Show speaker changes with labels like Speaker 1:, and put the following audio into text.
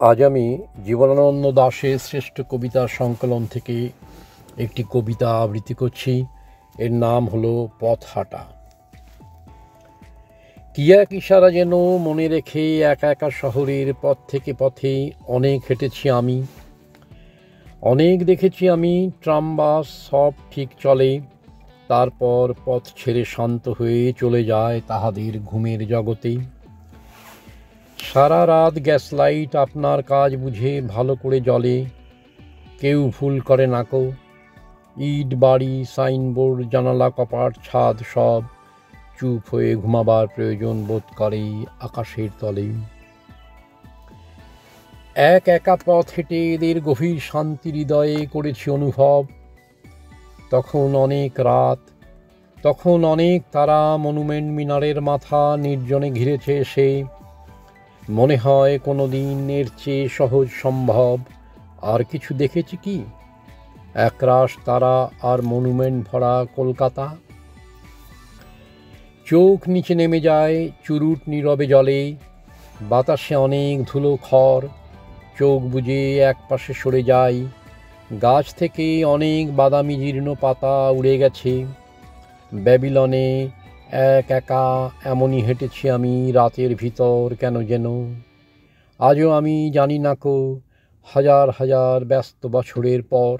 Speaker 1: আজ আমি জীবনানন্দ দাশের শ্রেষ্ঠ কবিতা সংকলন থেকে একটি কবিতা আবৃত্তি করছি। এর নাম হলো পথ হাঁটা। কিয়া ইশারা যেন মনে রেখে একা একা শহরের পথ থেকে পথে অনেক হেঁটেছি আমি। অনেক দেখেছি আমি ট্রাম, বাস, সব ঠিক চলে। তারপর পথ ছেড়ে শান্ত হয়ে চলে যায় তাহাদের ঘুমের জগতে। সারা রাত গ্যাস লাইট আপনার কাজ বুঝে ভালো করে জলে কেউ ভুল করে নাকো ইট, বাড়ি, সাইনবোর্ড, জানালা, কপাট, ছাদ, সব চুপ হয়ে ঘুমাবার প্রয়োজন বোধ করে আকাশের তলে। এক একা পথ হেঁটে এদের গভীর শান্তি হৃদয়ে করেছি অনুভব। তখন অনেক রাত, তখন অনেক তারা মনুমেন্ট মিনারের মাথা নির্জনে ঘিরেছে এসে মনে হয় কোনো দিনের চেয়ে সহজ সম্ভব। আর কিছু দেখেছি কি? একরাশ তারা আর মনুমেন্ট ভরা কলকাতা। চোখ নিচে নেমে যায় চুরুট নীরবে জলে। বাতাসে অনেক ধুলো খড়। চোখ বুজে এক পাশে সরে যায় গাছ থেকে অনেক বাদামি জীর্ণ পাতা উড়ে গেছে। ব্যাবিলনে এক একা এমনই হেঁটেছি আমি রাতের ভিতর কেন যেন। আজও আমি জানি না কো, হাজার হাজার ব্যস্ত বছরের পর